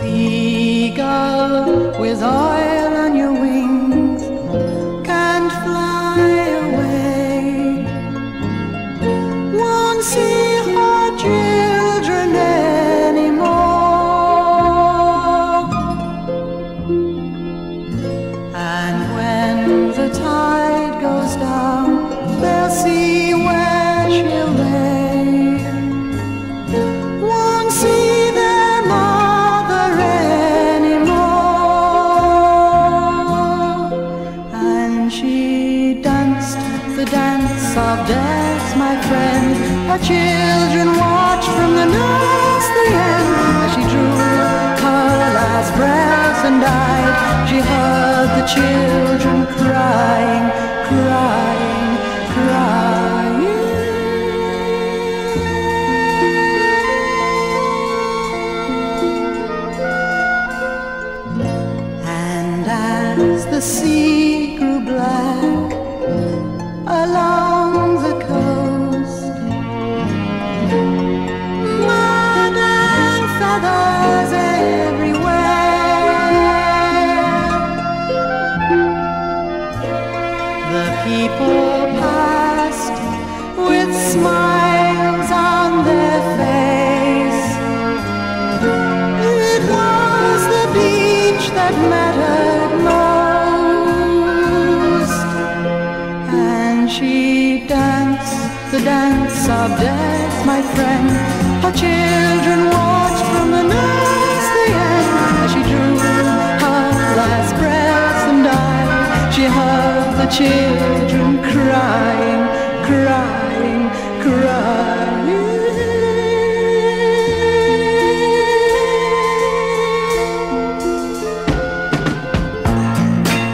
Seagull with oil on your wings can't fly away. Won't see her children anymore. And when the tide goes down, they'll see she danced the dance of death, my friend. Her children watched from the nursery end as she drew her last breath and died. She heard the children crying, crying, crying. And as the sea dance of death, my friend. Her children watched from the nurse the end as she drew her last breath and died. She heard the children crying, crying, crying.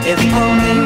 If only